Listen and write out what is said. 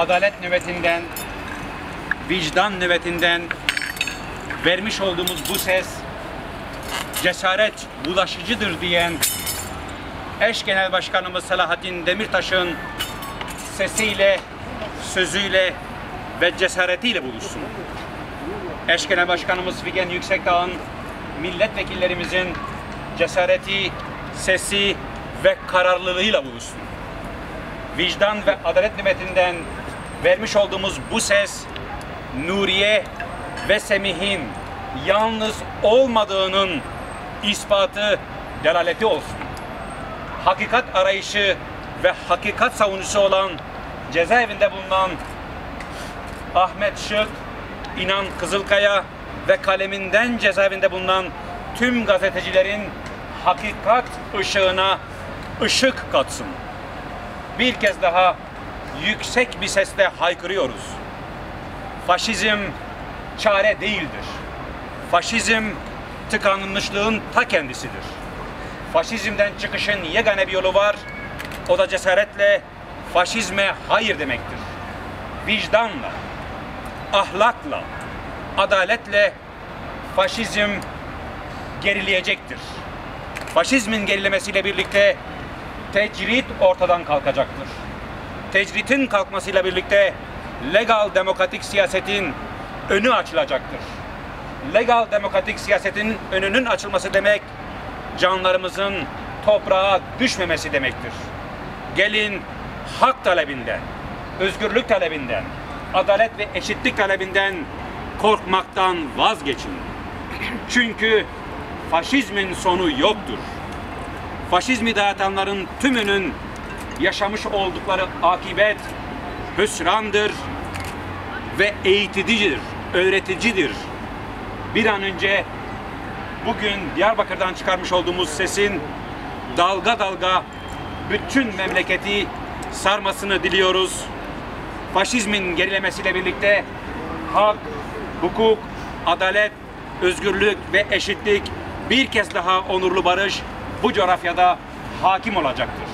adalet nöbetinden, vicdan nöbetinden vermiş olduğumuz bu ses cesaret bulaşıcıdır diyen eş genel başkanımız Selahattin Demirtaş'ın sesiyle, sözüyle ve cesaretiyle buluşsun. Eş genel başkanımız Figen Yüksekdağ'ın milletvekillerimizin cesareti, sesi ve kararlılığıyla buluşsun. Vicdan ve adalet nöbetinden vermiş olduğumuz bu ses Nuriye ve Semih'in yalnız olmadığının ispatı, delaleti olsun. Hakikat arayışı ve hakikat savunucusu olan cezaevinde bulunan Ahmet Şık, İnan Kızılkaya ve kaleminden cezaevinde bulunan tüm gazetecilerin hakikat ışığına ışık katsın. Bir kez daha yüksek bir sesle haykırıyoruz. Faşizm çare değildir. Faşizm tıkanmışlığın ta kendisidir. Faşizmden çıkışın yegane bir yolu var. O da cesaretle faşizme hayır demektir. Vicdanla, ahlakla, adaletle faşizm gerileyecektir. Faşizmin gerilemesiyle birlikte tecrit ortadan kalkacaktır. Tecritin kalkmasıyla birlikte legal demokratik siyasetin önü açılacaktır. Legal demokratik siyasetin önünün açılması demek canlarımızın toprağa düşmemesi demektir. Gelin hak talebinden, özgürlük talebinden, adalet ve eşitlik talebinden korkmaktan vazgeçin. Çünkü faşizmin sonu yoktur. Faşizmi dayatanların tümünün yaşamış oldukları akibet hüsrandır ve eğiticidir, öğreticidir. Bir an önce bugün Diyarbakır'dan çıkarmış olduğumuz sesin dalga dalga bütün memleketi sarmasını diliyoruz. Faşizmin gerilemesiyle birlikte hak, hukuk, adalet, özgürlük ve eşitlik bir kez daha onurlu barış bu coğrafyada hakim olacaktır.